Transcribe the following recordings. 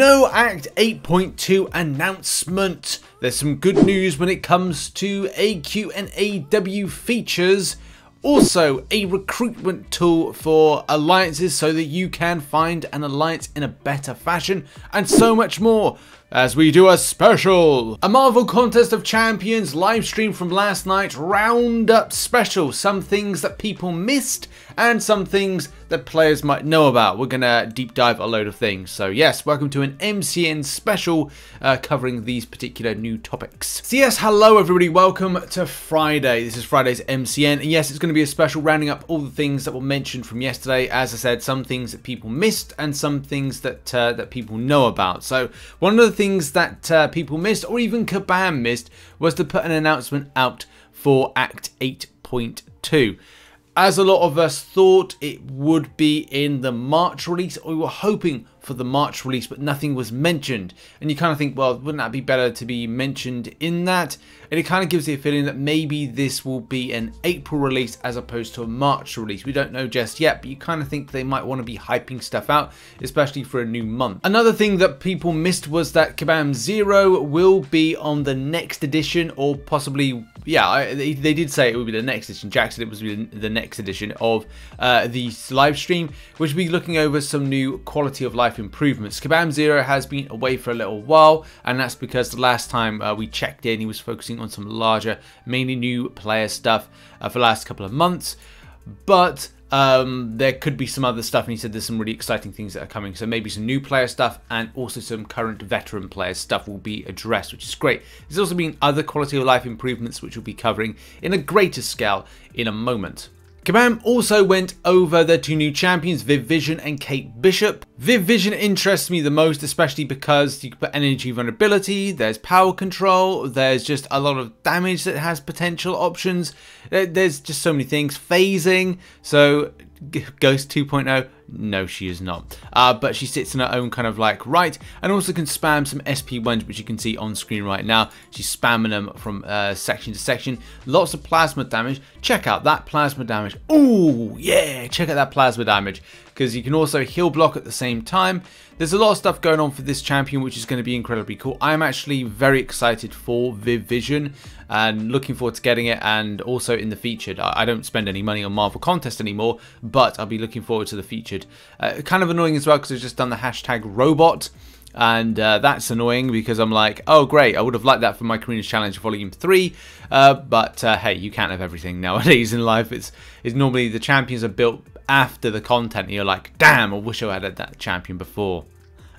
No Act 8.2 announcement. There's some good news when it comes to AQ and AW features. Also, a recruitment tool for alliances so that you can find an alliance in a better fashion, and so much more as we do a special. A Marvel Contest of Champions live stream from last night, roundup special. Some things that people missed and some things that players might know about. We're going to deep dive a load of things. So yes, welcome to an MCN special uh, covering these particular new topics. So yes, hello everybody, welcome to Friday. This is Friday's MCN and yes, it's going to be a special rounding up all the things that were mentioned from yesterday. As I said, some things that people missed and some things that uh, that people know about. So one of the things that uh, people missed or even Kabam missed was to put an announcement out for Act 8.2 as a lot of us thought it would be in the March release, we were hoping for the March release, but nothing was mentioned. And you kind of think, well, wouldn't that be better to be mentioned in that? And it kind of gives you a feeling that maybe this will be an April release as opposed to a March release. We don't know just yet, but you kind of think they might want to be hyping stuff out, especially for a new month. Another thing that people missed was that Kabam Zero will be on the next edition or possibly yeah, they, they, did say it would be the next edition. Jax said it was the next edition of uh, the live stream, which will be looking over some new quality of life improvements. Kabam Zero has been away for a little while, and that's because the last time uh, we checked in, he was focusing on some larger, mainly new player stuff uh, for the last couple of months. But um, there could be some other stuff, and he said there's some really exciting things that are coming. So maybe some new player stuff and also some current veteran player stuff will be addressed, which is great. There's also been other quality of life improvements, which we'll be covering in a greater scale in a moment. Kabam also went over the two new champions, Viv Vision and Kate Bishop. Viv Vision interests me the most, especially because you can put energy vulnerability, there's power control, there's just a lot of damage that has potential options. There's just so many things. Phasing, so Ghost 2.0, no, she is not. Uh, but she sits in her own kind of like right, and also can spam some SP1s, which you can see on screen right now. She's spamming them from uh, section to section. Lots of plasma damage. Check out that plasma damage. Oh, yeah, check out that plasma damage because you can also heal block at the same time. There's a lot of stuff going on for this champion, which is going to be incredibly cool. I'm actually very excited for Viv Vision and looking forward to getting it and also in the featured. I don't spend any money on Marvel Contest anymore, but I'll be looking forward to the featured. Uh, kind of annoying as well because I've just done the hashtag robot and uh, that's annoying because I'm like, oh great, I would have liked that for my Carina's Challenge Volume 3, uh, but uh, hey, you can't have everything nowadays in life. It's, it's normally the champions are built after the content and you're like, damn, I wish I had that champion before.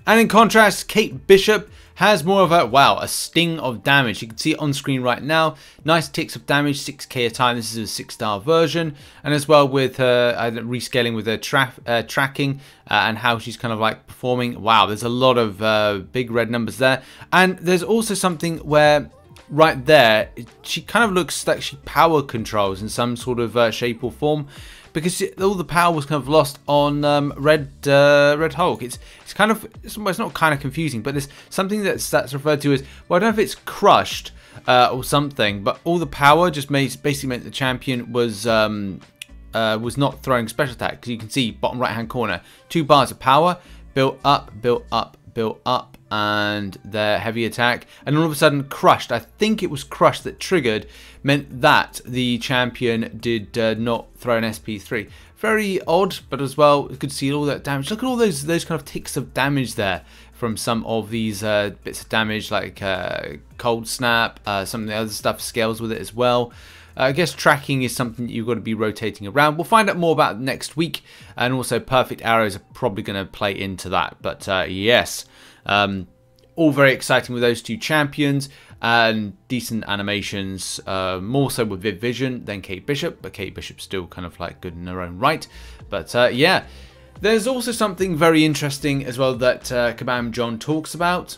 And in contrast, Kate Bishop has more of a, wow, a sting of damage. You can see it on screen right now. Nice ticks of damage, 6k a time. This is a 6-star version. And as well with her uh, rescaling with her tra uh, tracking uh, and how she's kind of like performing. Wow, there's a lot of uh, big red numbers there. And there's also something where right there, she kind of looks like she power controls in some sort of uh, shape or form because all the power was kind of lost on um, Red uh, Red Hulk. It's it's kind of it's, it's, not kind of confusing, but there's something that's that's referred to as well. I don't know if it's crushed uh, or something, but all the power just made basically meant the champion was. Um, uh, was not throwing special attack because you can see bottom right hand corner two bars of power built up built up built up and their heavy attack and all of a sudden crushed i think it was crushed that triggered meant that the champion did uh, not throw an SP3. Very odd, but as well, you could see all that damage. Look at all those those kind of ticks of damage there from some of these uh, bits of damage, like uh, Cold Snap, uh, some of the other stuff scales with it as well. Uh, I guess tracking is something that you've got to be rotating around. We'll find out more about next week, and also perfect arrows are probably going to play into that. But uh, yes, um, all very exciting with those two champions and decent animations, uh, more so with Viv Vision than Kate Bishop, but Kate Bishop's still kind of like good in her own right. But uh, yeah, there's also something very interesting as well that uh, Kabam John talks about.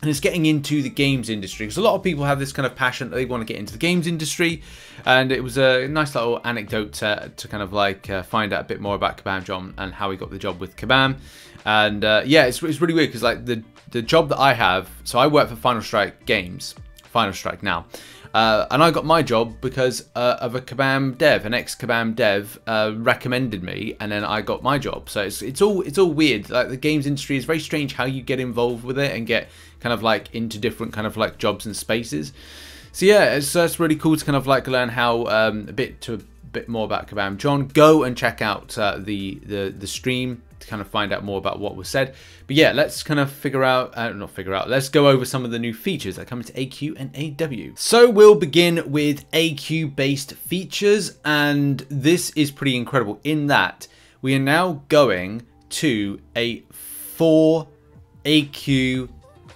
And it's getting into the games industry because a lot of people have this kind of passion that they want to get into the games industry, and it was a nice little anecdote to, to kind of like uh, find out a bit more about Kabam John and how he got the job with Kabam. And uh, yeah, it's, it's really weird because like the the job that I have, so I work for Final Strike Games, Final Strike now, Uh, and I got my job because uh, of a Kabam dev, an ex-Kabam dev uh, recommended me, and then I got my job. So it's it's all it's all weird. Like the games industry is very strange how you get involved with it and get kind of like into different kind of like jobs and spaces. So yeah, it's, it's really cool to kind of like learn how um, a bit to a bit more about Kabam John. Go and check out uh, the the the stream to kind of find out more about what was said. But yeah, let's kind of figure out, uh, not figure out, let's go over some of the new features that come into AQ and AW. So we'll begin with AQ based features and this is pretty incredible in that we are now going to a four AQ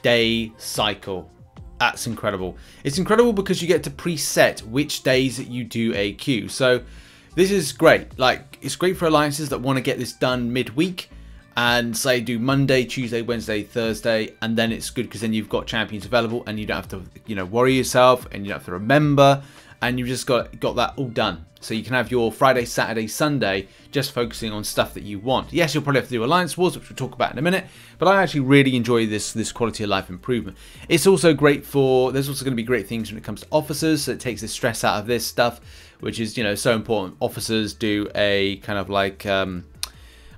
day cycle. That's incredible. It's incredible because you get to preset which days you do AQ. So this is great. Like, it's great for alliances that want to get this done midweek and say do Monday, Tuesday, Wednesday, Thursday, and then it's good because then you've got champions available and you don't have to, you know, worry yourself and you don't have to remember and you've just got got that all done. So you can have your Friday, Saturday, Sunday just focusing on stuff that you want. Yes, you'll probably have to do Alliance Wars, which we'll talk about in a minute, but I actually really enjoy this this quality of life improvement. It's also great for, there's also going to be great things when it comes to officers, so it takes the stress out of this stuff, which is, you know, so important. Officers do a kind of like, um,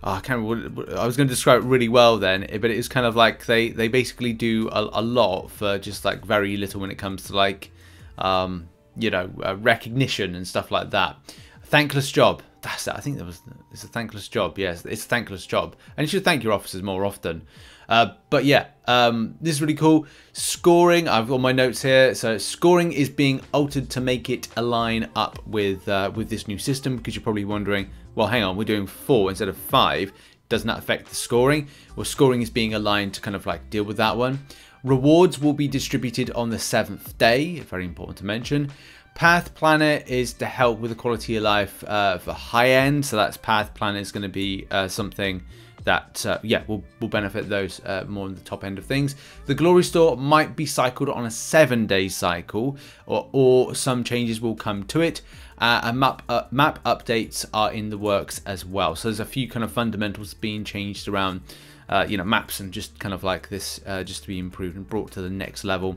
oh, I can't remember, I was going to describe it really well then, but it's kind of like they, they basically do a, a lot for just like very little when it comes to like, um, you know, uh, recognition and stuff like that. Thankless job. That's it. I think that was it's a thankless job. Yes, it's a thankless job, and you should thank your officers more often. Uh, but yeah, um, this is really cool. Scoring, I've got my notes here. So scoring is being altered to make it align up with uh, with this new system because you're probably wondering, well, hang on, we're doing four instead of five. Doesn't that affect the scoring? Well, scoring is being aligned to kind of like deal with that one. Rewards will be distributed on the seventh day, very important to mention. Path Planner is to help with the quality of life uh, for high end, so that's Path Planner is going to be uh, something that uh, yeah will, will benefit those uh, more on the top end of things. The Glory Store might be cycled on a seven day cycle, or, or some changes will come to it. Uh, and map uh, map updates are in the works as well. So there's a few kind of fundamentals being changed around uh, you know, maps and just kind of like this uh, just to be improved and brought to the next level.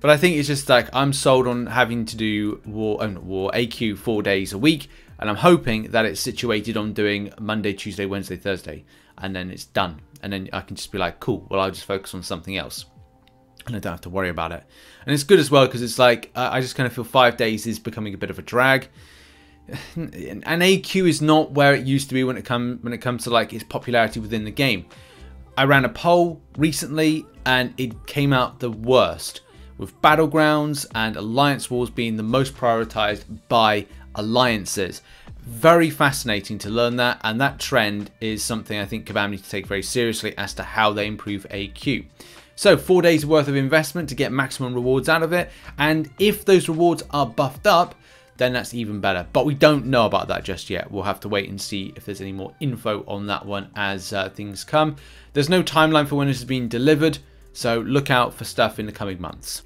But I think it's just like I'm sold on having to do war, oh, war AQ four days a week, and I'm hoping that it's situated on doing Monday, Tuesday, Wednesday, Thursday, and then it's done. And then I can just be like, cool, well, I'll just focus on something else. And I don't have to worry about it. And it's good as well because it's like, I just kind of feel five days is becoming a bit of a drag. And AQ is not where it used to be when it come when it comes to like its popularity within the game. I ran a poll recently and it came out the worst, with Battlegrounds and Alliance Wars being the most prioritized by alliances. Very fascinating to learn that, and that trend is something I think Kabam needs to take very seriously as to how they improve AQ. So, four days worth of investment to get maximum rewards out of it, and if those rewards are buffed up, then that's even better. But we don't know about that just yet. We'll have to wait and see if there's any more info on that one as uh, things come. There's no timeline for when this has been delivered, so look out for stuff in the coming months.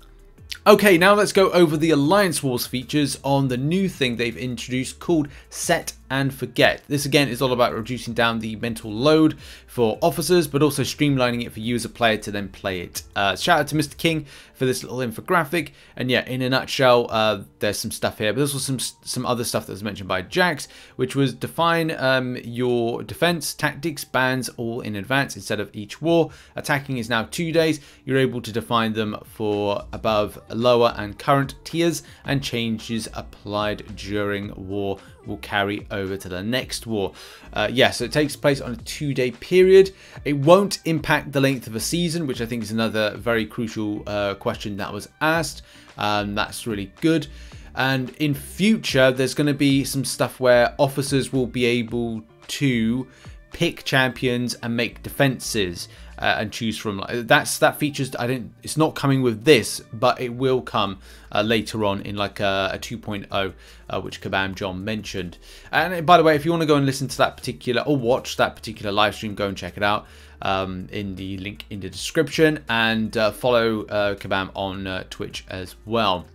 Okay, now let's go over the Alliance Wars features on the new thing they've introduced called Set and Forget. This again is all about reducing down the mental load for officers, but also streamlining it for you as a player to then play it. Uh, shout out to Mr. King for this little infographic. And yeah, in a nutshell, uh, there's some stuff here, but there's also some, some other stuff that was mentioned by Jax, which was define um, your defense, tactics, bans all in advance instead of each war. Attacking is now two days. You're able to define them for above, lower, and current tiers, and changes applied during war will carry over to the next war. Uh, yeah, so it takes place on a two-day period. It won't impact the length of a season, which I think is another very crucial uh, question that was asked. Um, that's really good. And in future, there's going to be some stuff where officers will be able to pick champions and make defenses uh, and choose from. That's that features. I don't. It's not coming with this, but it will come uh, later on in like a, a 2.0, uh, which Kabam John mentioned. And by the way, if you want to go and listen to that particular or watch that particular live stream, go and check it out. Um, in the link in the description and uh, follow uh, Kabam on uh, Twitch as well.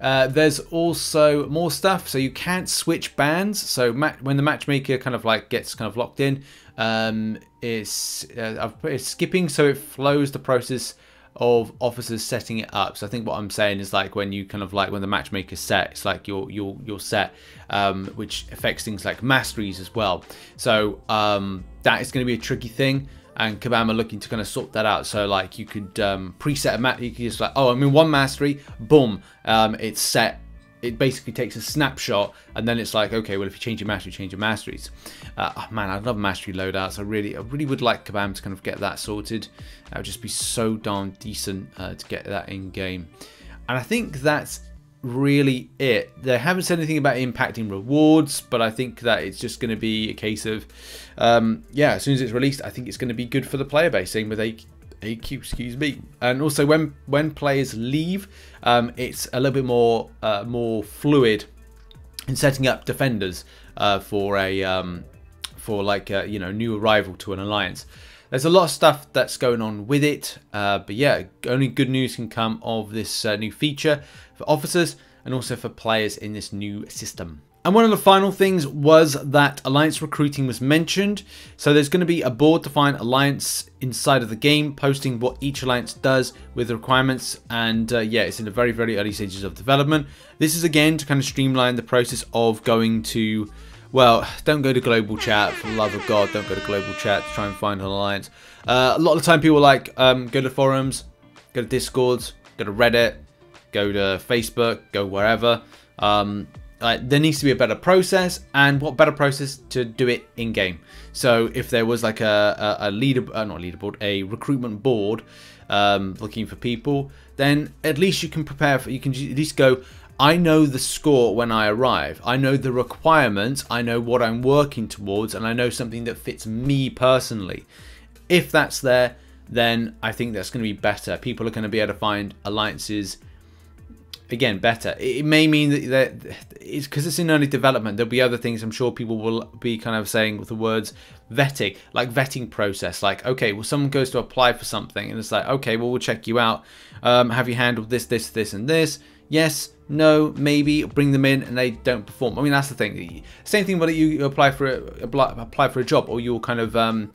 Uh, there's also more stuff, so you can't switch bans. So when the matchmaker kind of like gets kind of locked in, um, it's uh, I've put it skipping, so it flows the process of officers setting it up. So I think what I'm saying is like when you kind of like when the matchmaker's set, it's like your your your set, um, which affects things like masteries as well. So um, that is going to be a tricky thing. And Kabam are looking to kind of sort that out. So like you could um, preset a map, you could just like, oh, I'm in one mastery, boom, um, it's set. It basically takes a snapshot and then it's like okay well if you change your mastery change your masteries uh, oh man I love mastery loadouts. I really I really would like Kabam to kind of get that sorted. That would just be so darn decent uh, to get that in game. And I think that's really it they haven't said anything about impacting rewards but I think that it's just going to be a case of um, yeah as soon as it's released I think it's going to be good for the player base same with a AQ, excuse me. And also when when players leave, um, it's a little bit more uh, more fluid in setting up defenders uh, for a um, for like a, you know new arrival to an alliance. There's a lot of stuff that's going on with it, uh, but yeah, only good news can come of this uh, new feature for officers and also for players in this new system. And one of the final things was that alliance recruiting was mentioned. So there's going to be a board to find alliance inside of the game, posting what each alliance does with the requirements. And uh, yeah, it's in the very, very early stages of development. This is again to kind of streamline the process of going to, well, don't go to global chat, for the love of God, don't go to global chat to try and find an alliance. Uh, a lot of the time people like, um, go to forums, go to discords, go to Reddit, go to Facebook, go wherever. Um, there needs to be a better process and what better process to do it in game so if there was like a, a, a leader uh, not leaderboard a recruitment board um, looking for people then at least you can prepare for you can at least go I know the score when I arrive I know the requirements I know what I'm working towards and I know something that fits me personally if that's there then I think that's going to be better people are going to be able to find alliances again better. It may mean that, it's because it's in early development. There'll be other things I'm sure people will be kind of saying with the words vetting, like vetting process. Like, okay, well, someone goes to apply for something, and it's like, okay, well, we'll check you out. Um, have you handled this, this, this, and this? Yes, no, maybe. Bring them in, and they don't perform. I mean, that's the thing. Same thing whether you apply for a, apply for a job, or you're kind of, um,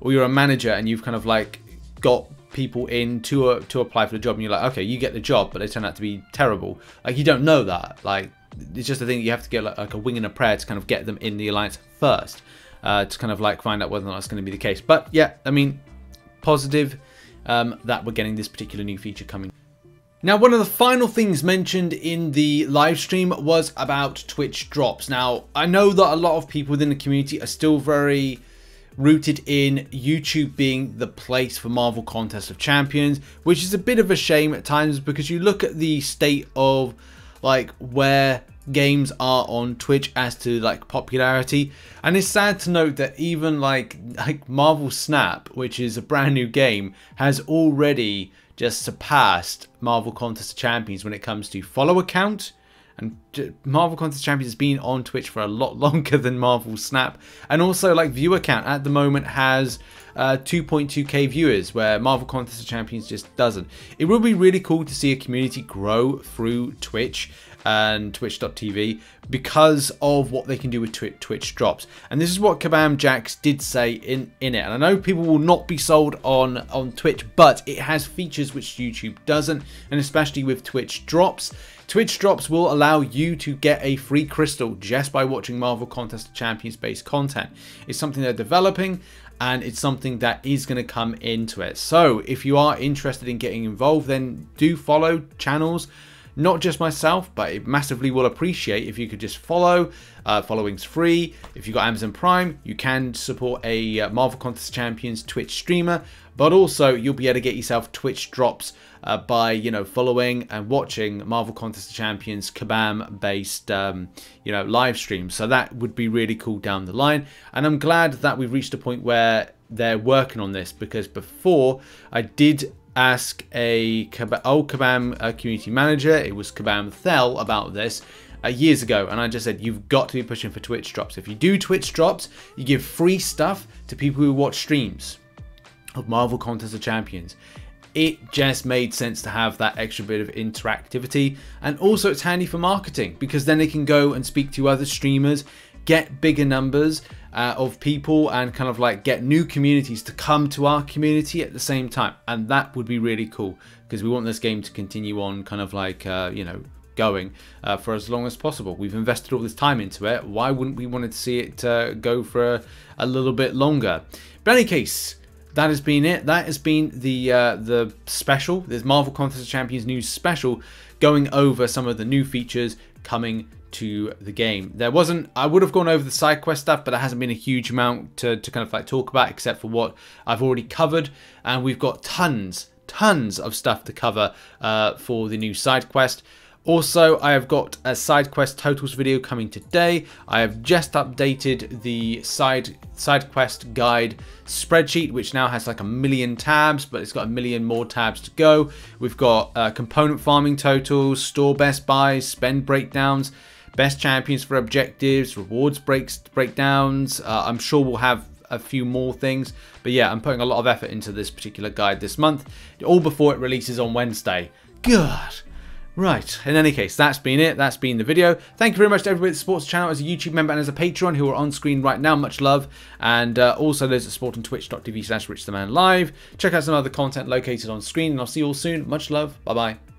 or you're a manager, and you've kind of like got people in to uh, to apply for the job and you're like okay you get the job but they turn out to be terrible like you don't know that like it's just a thing you have to get like, like, a wing and a prayer to kind of get them in the alliance first uh, to kind of like find out whether or not it's going to be the case but yeah I mean positive um, that we're getting this particular new feature coming now, one of the final things mentioned in the live stream was about Twitch drops. Now, I know that a lot of people within the community are still very rooted in YouTube being the place for Marvel Contest of Champions, which is a bit of a shame at times because you look at the state of like where games are on Twitch as to like popularity and it's sad to note that even like like Marvel Snap which is a brand new game has already just surpassed Marvel Contest of Champions when it comes to follower count and Marvel Contest of Champions has been on Twitch for a lot longer than Marvel Snap. And also, like, viewer count at the moment has uh, 2.2k viewers, where Marvel Contest of Champions just doesn't. It would be really cool to see a community grow through Twitch and twitch.tv because of what they can do with Twitch drops. And this is what Kabam Jax did say in, in it. And I know people will not be sold on, on Twitch, but it has features which YouTube doesn't, and especially with Twitch drops. Twitch drops will allow you to get a free crystal just by watching Marvel Contest of Champions based content. It's something they're developing and it's something that is going to come into it. So if you are interested in getting involved, then do follow channels not just myself, but it massively will appreciate if you could just follow. Uh, following's free. If you've got Amazon Prime, you can support a uh, Marvel Contest Champions Twitch streamer, but also you'll be able to get yourself Twitch drops uh, by you know following and watching Marvel Contest Champions Kabam based um, you know live streams. So that would be really cool down the line. And I'm glad that we've reached a point where they're working on this because before I did ask a old Kabam uh, community manager, it was Kabam Thel, about this uh, years ago, and I just said you've got to be pushing for Twitch drops. If you do Twitch drops, you give free stuff to people who watch streams of Marvel Contest of Champions. It just made sense to have that extra bit of interactivity, and also it's handy for marketing because then they can go and speak to other streamers, get bigger numbers, uh, of people and kind of like get new communities to come to our community at the same time. And that would be really cool because we want this game to continue on kind of like, uh, you know, going uh, for as long as possible. We've invested all this time into it. Why wouldn't we want to see it uh, go for a, a, little bit longer? But in any case, that has been it. That has been the uh, the special, this Marvel Contest of Champions news special, going over some of the new features coming to the game. There wasn't, I would have gone over the side quest stuff, but there hasn't been a huge amount to, to kind of like talk about except for what I've already covered. And we've got tons, tons of stuff to cover uh, for the new side quest. Also, I have got a side quest totals video coming today. I have just updated the side side quest guide spreadsheet, which now has like a million tabs, but it's got a million more tabs to go. We've got uh, component farming totals, store best buys, spend breakdowns, best champions for objectives, rewards breaks breakdowns. Uh, I'm sure we'll have a few more things. But yeah, I'm putting a lot of effort into this particular guide this month, all before it releases on Wednesday. God. Right, in any case, that's been it. That's been the video. Thank you very much to everybody that supports the channel as a YouTube member and as a Patreon who are on screen right now. Much love. And uh, also those that support on twitch.tv slash richtheman live. Check out some other content located on screen and I'll see you all soon. Much love. Bye-bye.